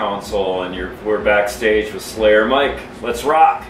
Council, and you're we're backstage with Slayer Mike. Let's rock.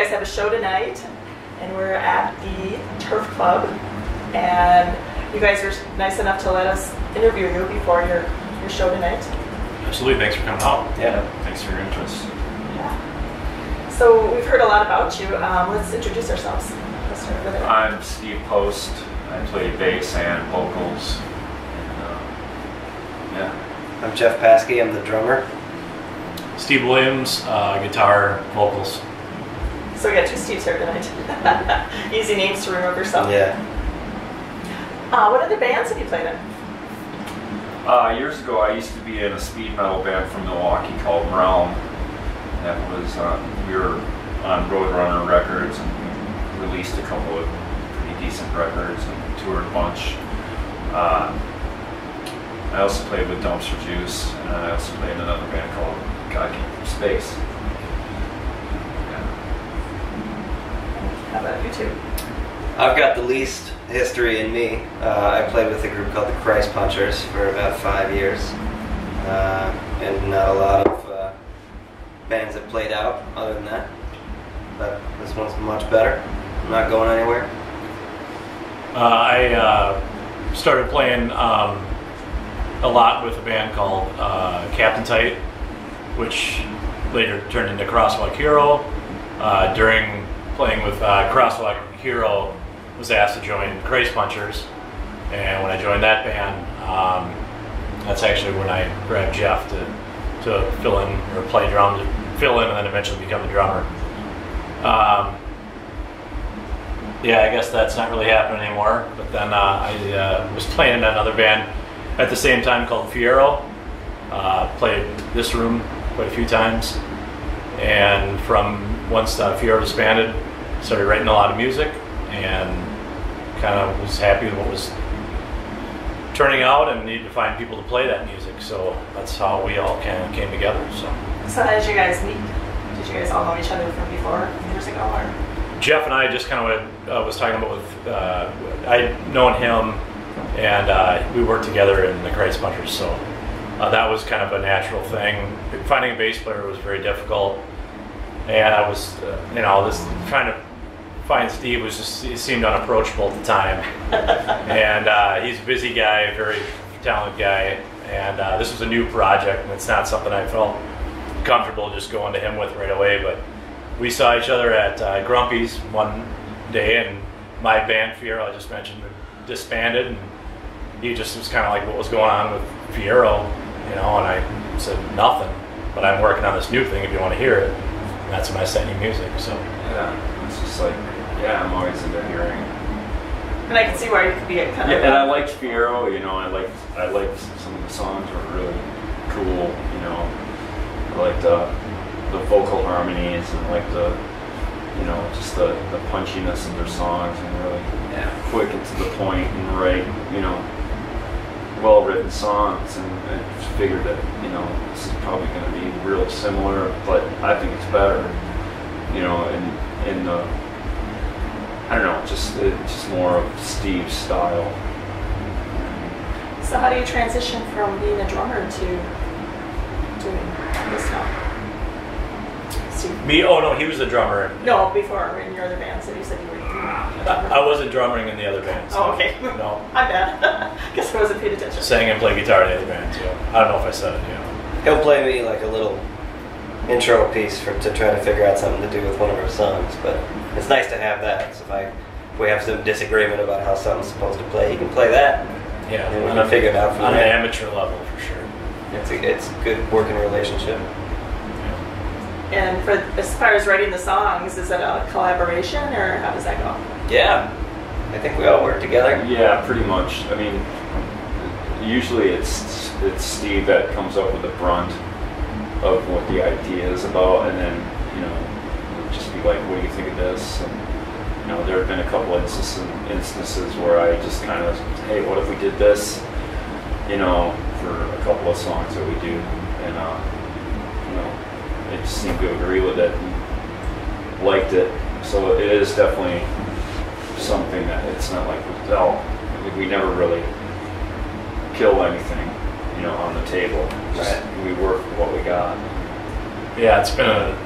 Guys have a show tonight, and we're at the Turf Club. And you guys are nice enough to let us interview you before your, your show tonight. Absolutely. Thanks for coming out. Yeah, thanks for your interest. Yeah. So we've heard a lot about you. Um, let's introduce ourselves. Let's start over there. I'm Steve Post. I play bass and vocals. And, uh, yeah. I'm Jeff Paskey. I'm the drummer. Steve Williams, uh, guitar, vocals. So we got two Steves here tonight. Easy names to remember. So. Yeah. Uh, what other bands have you played in? Uh, years ago, I used to be in a speed metal band from Milwaukee called Realm. That was uh, we were on Roadrunner Records and released a couple of pretty decent records and toured a bunch. Uh, I also played with Dumpster Juice, and I also played in another band called God Came from Space. How about you two? I've got the least history in me. Uh, I played with a group called the Christ Punchers for about five years, uh, and not a lot of uh, bands have played out other than that. But this one's much better. I'm not going anywhere. Uh, I uh, started playing um, a lot with a band called uh, Captain Tight, which later turned into Crosswalk Hero. Uh, during playing with uh, Crosswalk Hero, was asked to join Christ Punchers, and when I joined that band, um, that's actually when I grabbed Jeff to to fill in or play drums, fill in, and then eventually become the drummer. Um, yeah, I guess that's not really happening anymore. But then uh, I uh, was playing in another band at the same time called Fiero. Uh, played this room quite a few times, and from once uh, Fiero disbanded, started writing a lot of music, and kind of was happy with what was turning out, and needed to find people to play that music. So that's how we all kind of came together. So. So how did you guys meet? Did you guys all know each other from before years ago, or? Jeff and I just kind of uh, was talking about with uh, I'd known him, and uh, we worked together in the Christ Punchers, so uh, that was kind of a natural thing. Finding a bass player was very difficult, and I was, uh, you know, this trying to find Steve was just he seemed unapproachable at the time, and uh, he's a busy guy, a very talented guy, and uh, this was a new project, and it's not something I felt comfortable just going to him with right away, but we saw each other at uh, Grumpy's one day, and my band Fiero, I just mentioned, disbanded, and he just was kind of like, "What was going on with Fiero?" You know, and I said nothing, but I'm working on this new thing. If you want to hear it, and that's when I sent you music. So Yeah, it's just like, yeah, I'm always into hearing. And I can see why you could be kind Yeah, of. and I liked Fiero. You know, I liked I liked some of the songs were really cool. You know, I liked uh, the vocal harmonies and like the you know just the the punchiness of their songs and really Yeah. quick and to the point and right. You know, well written songs. And I just figured that you know this is probably going to be real similar, but I think it's better. You know, in in the I don't know, just it's just more of Steve's style. So how do you transition from being a drummer to doing this now? Steve. me, oh no, he was the drummer. No, before in your other bands that you said you were. doing drummer. I, I wasn't drumming in the other bands. Oh, okay. No, I'm bad. Guess I wasn't paying attention. sang and played guitar in the other bands. Yeah. I don't know if I said it. Yeah. He'll play me like a little intro piece for to try to figure out something to do with one of our songs. But it's nice to have that. So if I if we have some disagreement about how something's supposed to play, he can play that. Yeah, And then we on can a- figure it out from on an amateur level for sure. It's a, it's a good working relationship. And for as far as writing the songs, is it a collaboration or how does that go? Yeah, I think we all work together. Yeah, pretty much. I mean, usually it's it's Steve that comes up with the brunt of what the idea is about, and then you know, just be like, "What do you think of this?" And you know, there have been a couple instances instances where I just kind of, "Hey, what if we did this?" You know, for a couple of songs that we do, and uh, you know, they just seemed to agree with it and liked it. So it is definitely something that it's not like we well, we never really kill anything, you know, on the table. Right. we work with what we got. Yeah, it's been a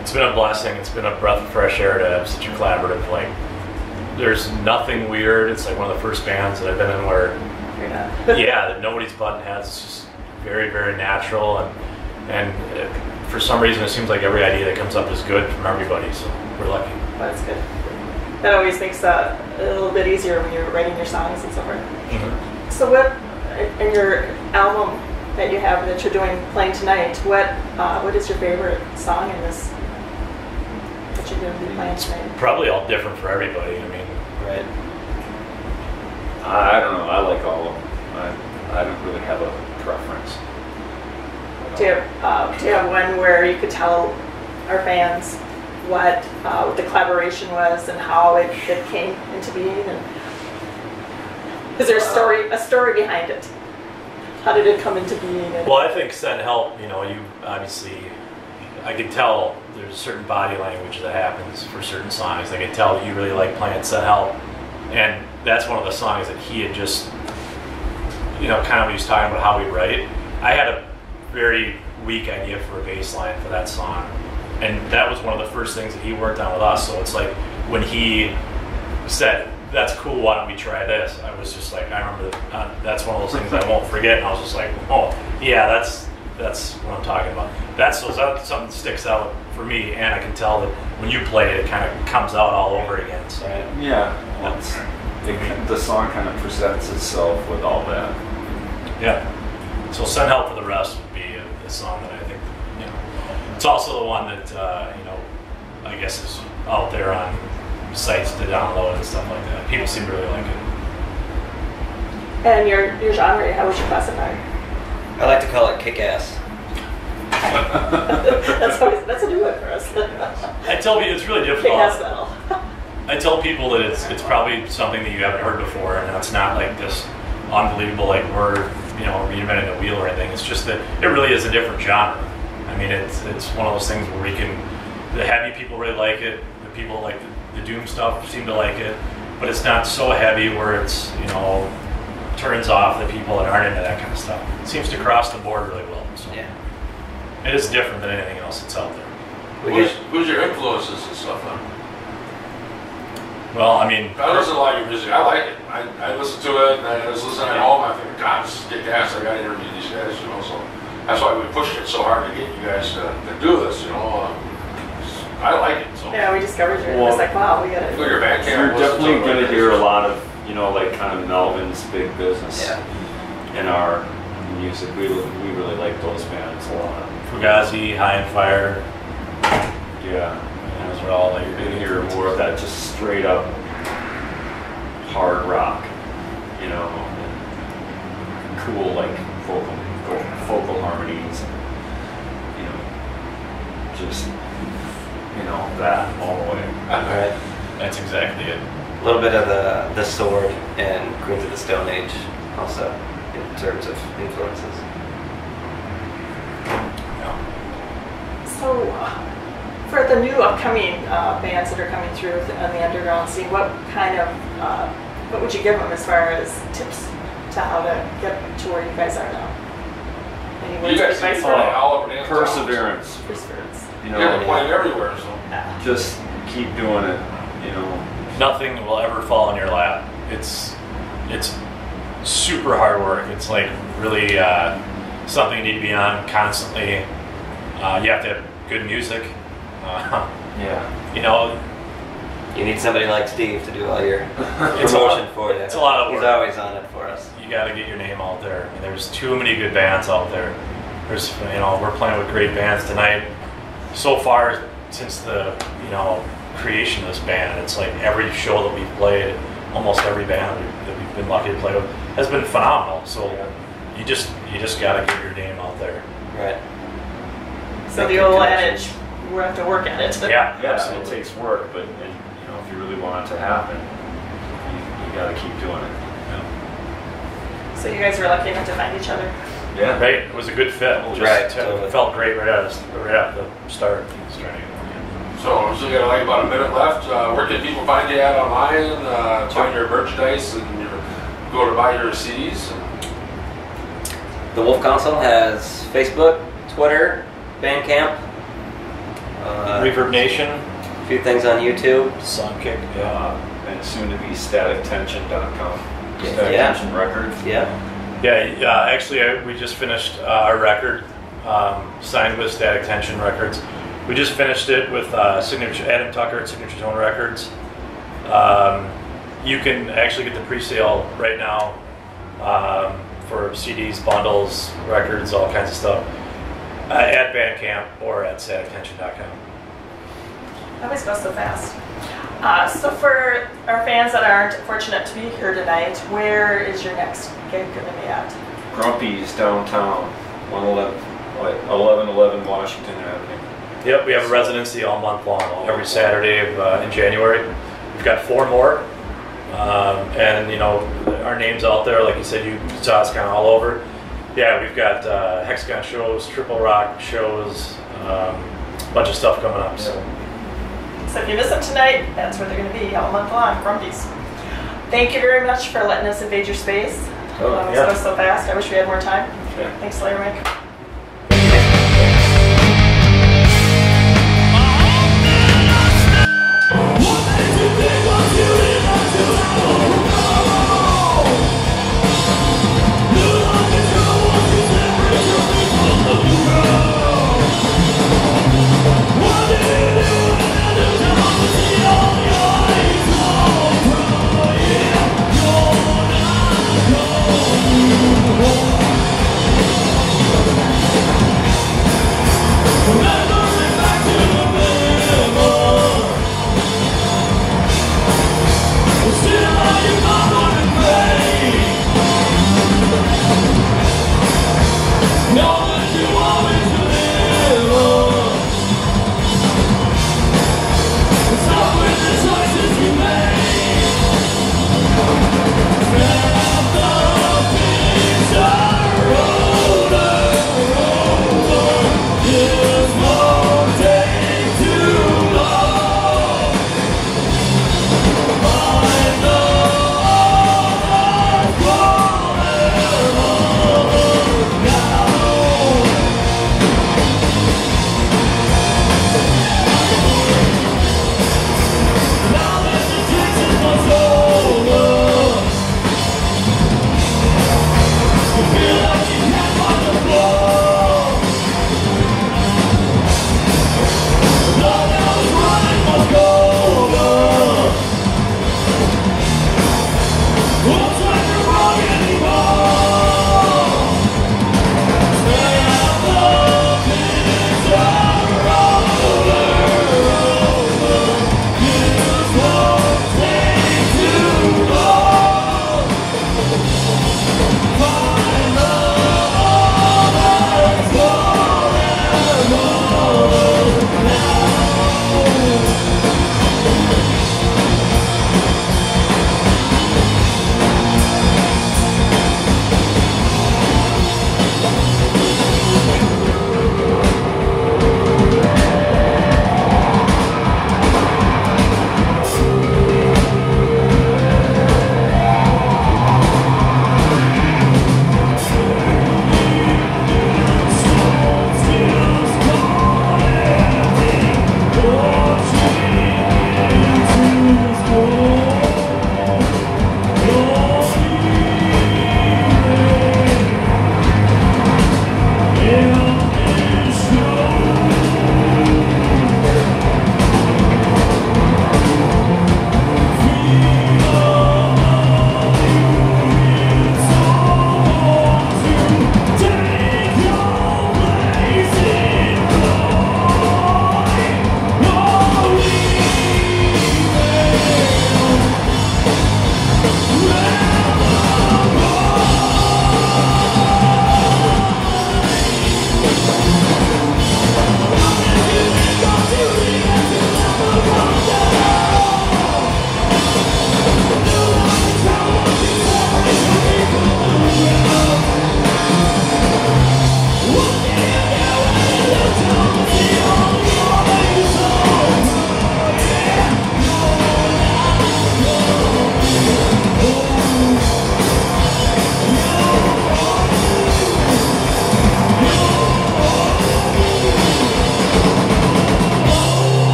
it's been a blessing. It's been a breath of fresh air to have such a collaborative like. There's nothing weird. It's like one of the first bands that I've been in where yeah, that nobody's button heads. It's just very, very natural, and and it, for some reason, it seems like every idea that comes up is good from everybody. So we're lucky. That's good. That always makes that a little bit easier when you're writing your songs and so forth. Mm-hmm. So what in your album that you have that you're doing playing tonight? What uh, what is your favorite song in this that you're going to be playing tonight? Probably all different for everybody. I mean, Right. I, I don't know. I like all of them. I, I don't really have a preference. Do you have uh, do you have one where you could tell our fans what uh, what the collaboration was and how it, it came into being? And is there a story a story behind it? How did it come into being? Well, I think send help. You know, you obviously, I can tell there's certain body language that happens for certain songs. I can tell you really like playing send help, and that's one of the songs that he had just, you know, kind of he was talking about how we write. I had a very weak idea for a bass line for that song, and that was one of the first things that he worked on with us. So it's like when he said, "That's cool. Why don't we try this?" I was just like, I remember that, uh, that's one of those things I won't forget. And I was just like, "Oh, yeah, that's that's what I'm talking about." That's so that's something that sticks out for me, and I can tell that when you play it, it kind of comes out all over again. So. Yeah, well, it, the song kind of presents itself with all that. yeah. So "Send Help for the Rest" would be a, a song that I think you know. It's also the one that uh, you know, I guess is out there on sites to download and stuff like that. People seem to really like it. and your your genre? How would you classify? I like to call it kick-ass. that's always that's a new one for us. I tell people it's really Kick difficult. ass metal. I tell people that it's it's probably something that you haven't heard before, and it's not like this unbelievable like we're you know reinventing the wheel or anything. It's just that it really is a different genre. I mean, it's it's one of those things where we can the heavy people really like it. The people like the, the doom stuff seem to like it, but it's not so heavy where it's you know turns off the people that aren't into that kind of stuff. It seems to cross the board really well. So Yeah. it is different than anything else that's out there. We Who's, get, who's your influences and stuff on? Well, I mean, I listen to a lot of your music. I like it. I, I listen to it and I was listening at home. I think, God, this is kick ass. I got to interview these guys, you know. So that's why we pushed it so hard to get you guys to, to do this, you know. Um, I like it. So Yeah, we discovered you. Well, it's like wow, we got go to it. your band You're camp. definitely to going it. to hear a lot of, you know, like kind of Melvins big business yeah. in our music. We, we really like those bands a lot. Fugazi, High on Fire, Yeah. those are all like You're going to hear more of that just straight up hard rock, you know, and cool like vocal, vocal harmonies, you know, just, you know, that all the way. Right. That's exactly it. A little bit of the the sword and Queens of the Stone Age, also in terms of influences. So, uh, for the new upcoming uh, bands that are coming through on the underground scene, what kind of uh, what would you give them as far as tips to how to get to where you guys are now? Any You words of guys seem advice for them? all Perseverance, Perseverance. You You have know, to play everywhere, so. Just keep doing it, you know. Nothing will ever fall in your lap. It's it's super hard work. It's like really uh, something you need to be on constantly. Uh, you have to have good music. Uh, Yeah. you know, You need somebody like Steve to do all your It's a lot- promotion for you. it's a lot of work. He's work. always on it for us. you got to get your name out there. And there's too many good bands out there. There's, you know, we're playing with great bands tonight. So far, since the, you know, creation of this band, it's like every show that we've played, almost every band that we've been lucky to play with, has been phenomenal. So you just, you just got to get your name out there. Right. So Make the old adage, we have to work at it. Yeah, Yeah, it takes work, but, and, you know, if you really want it to happen, you, you gotta keep doing it. So you guys were lucky enough to find each other. Yeah. Right, it was a good fit. Just Right, t- totally. felt great right at, the- right at the start. So we still got like about a minute left. Uh, where can people find you at online? Uh, find your merchandise and your, go to buy your CDs. The Wolf Council has Facebook, Twitter, Bandcamp, Uh, Reverb Nation, a few things on YouTube. Songkick, yeah. Uh, and soon to be statictension.com. Yeah. Static Yeah. Tension Records. Yeah. Yeah, uh, actually, uh, we just finished uh, our record, um, signed with Static Tension Records. We just finished it with uh, Signature Adam Tucker at Signature Tone Records. Um, you can actually get the pre-sale right now um, for CDs, bundles, records, all kinds of stuff uh, at Bandcamp or at statictension.com. Always goes so fast. Uh, so for our fans that aren't fortunate to be here tonight, where is your next gig going to be at? Grumpy's downtown, 111, 1111 Washington Avenue. Yep, we have a residency all month long, every Saturday of, uh, in January. We've got four more, um, and you know our names out there. Like you said, you saw us kind of all over. Yeah, we've got uh, Hexagon shows, Triple Rock shows, um, a bunch of stuff coming up. So So if you miss them tonight, that's where they're going to be all month long, Grumpy's. Thank you very much for letting us invade your space. Oh, yeah. goes so fast. I wish we had more time. Yeah. Thanks, Larry Mike.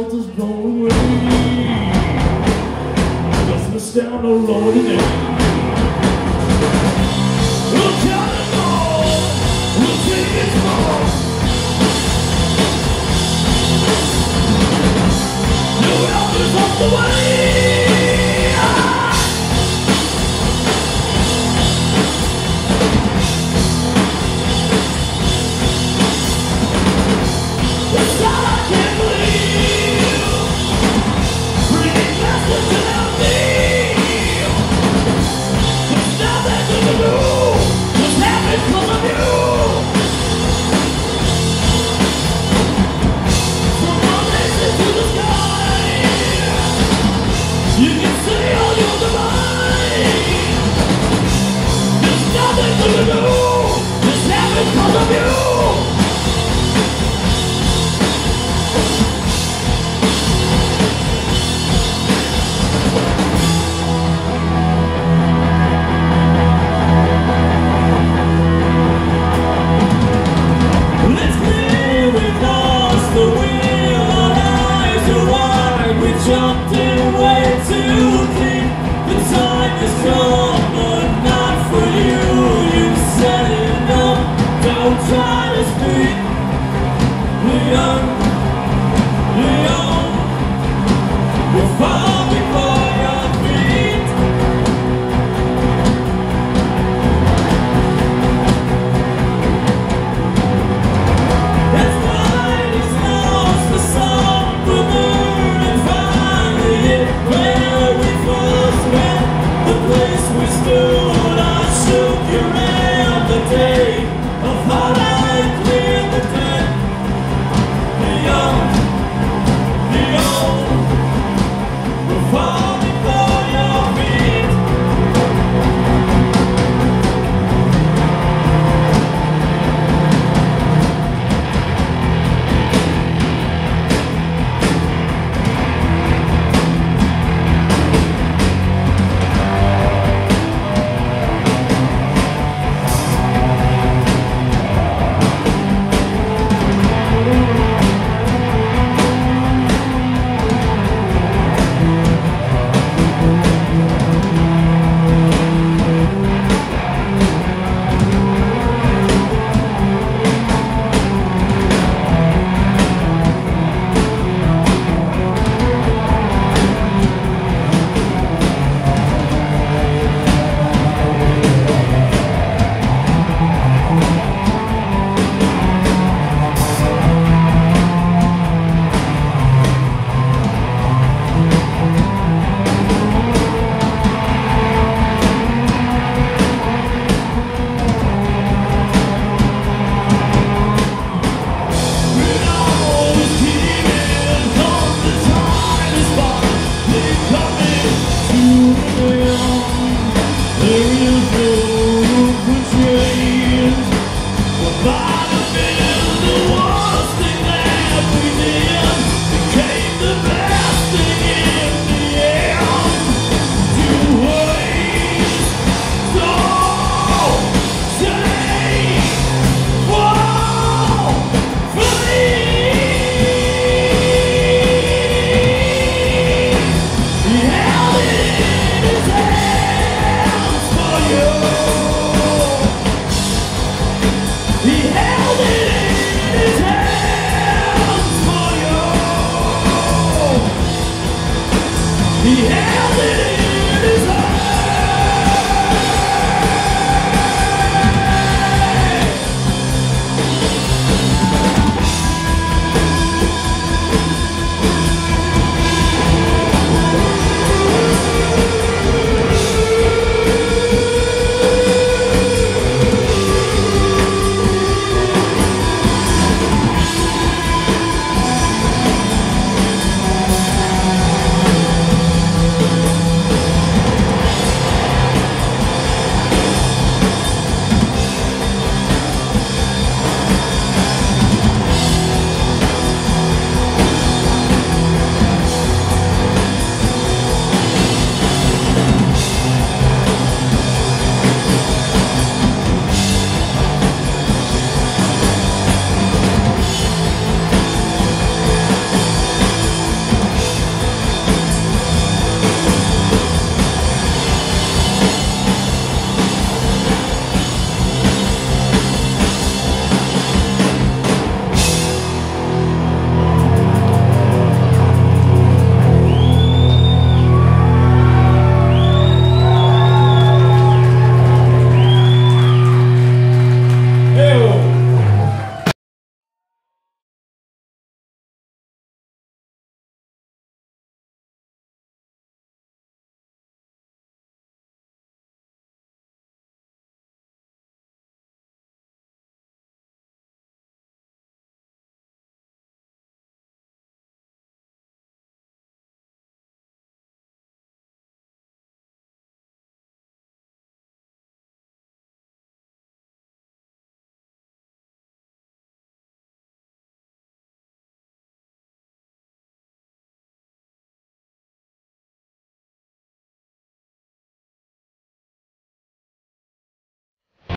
shelters blown away. Down the road again. It. We'll take it all. The way. of you!